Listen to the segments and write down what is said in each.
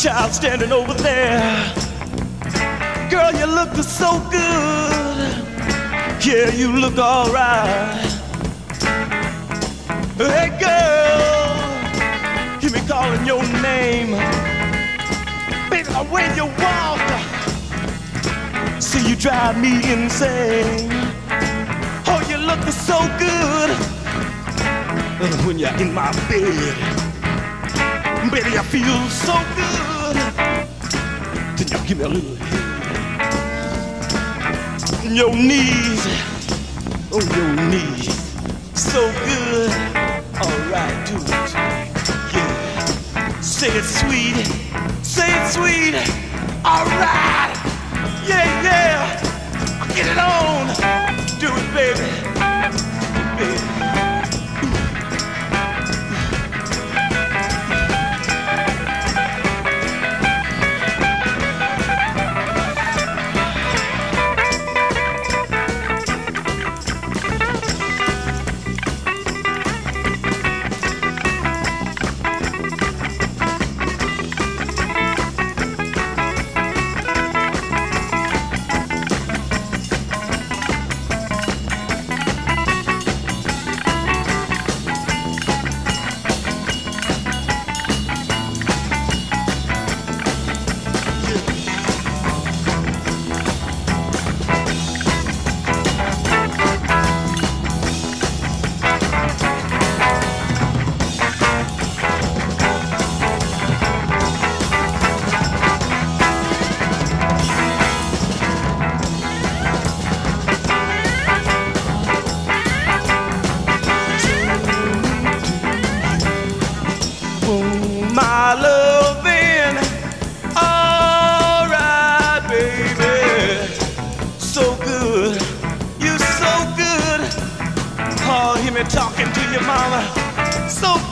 child standing over there. Girl, you look so good. Yeah, you look alright. Hey, girl, hear me calling your name. Baby, the way you walk, see you drive me insane. Oh, you look so good when you're in my bed. Baby, I feel so good. Give me a little head. Your knees, oh, your knees, so good. All right, do it. Yeah. Say it sweet, say it sweet. All right. Yeah, yeah. Get it on. Do it, baby. Baby. Talking to your mama. So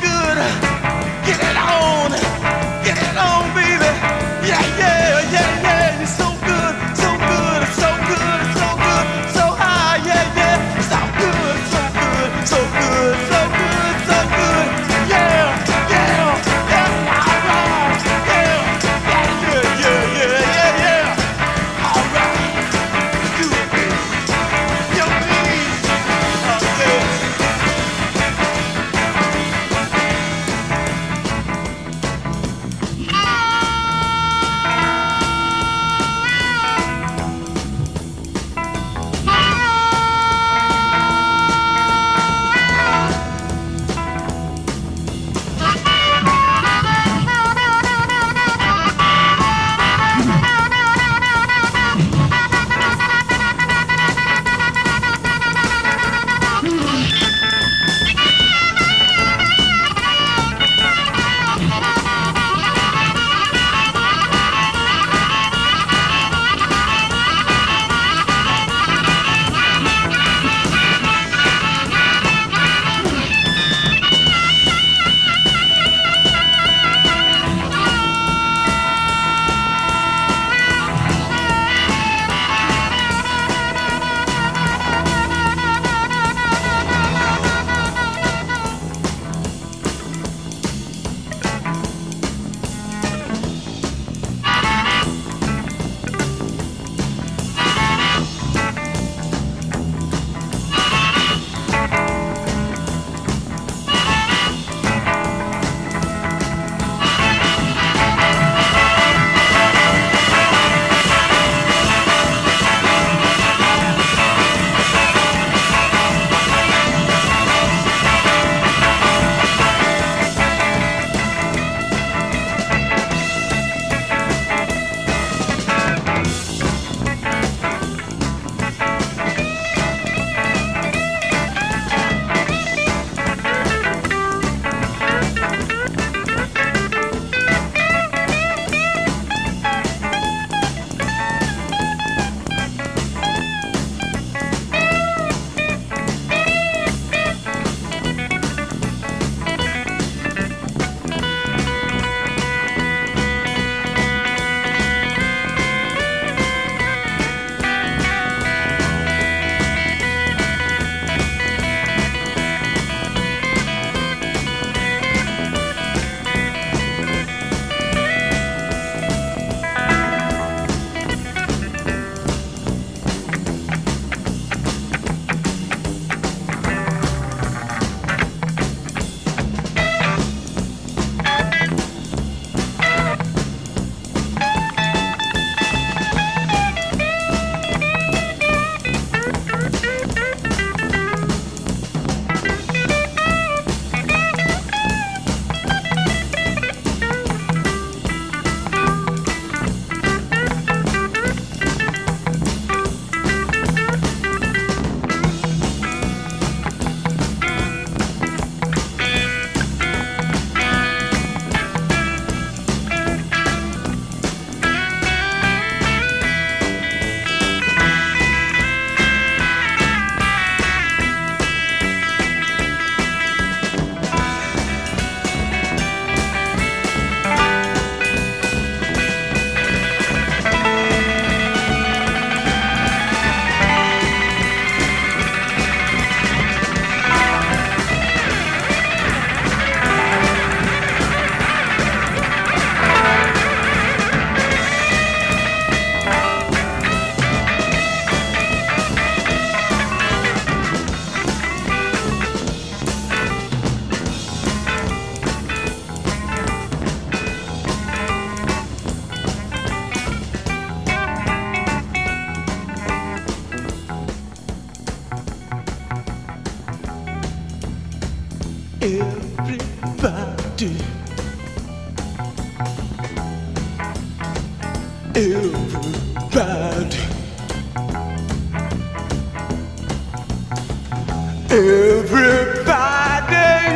everybody. Everybody. Everybody,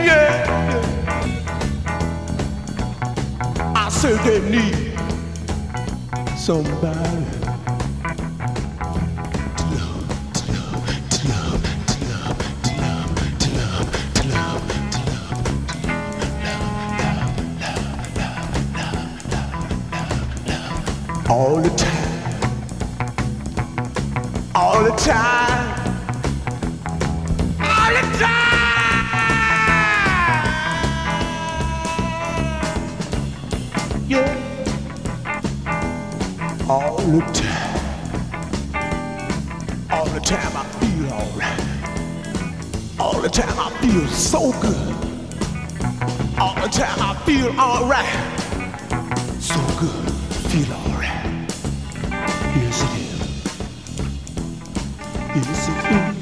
yeah. I said they need somebody. all the time, all the time, all the time. Yeah, all the time, all the time I feel alright, all the time I feel so good. All the time I feel alright. So good. Mississippi.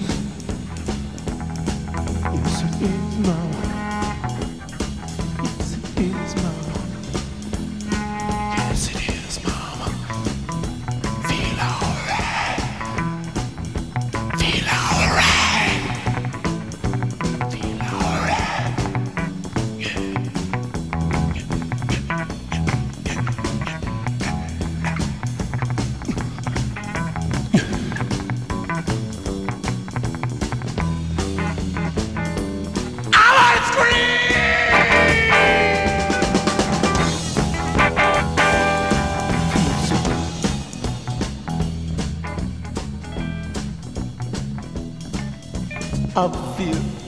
of fear.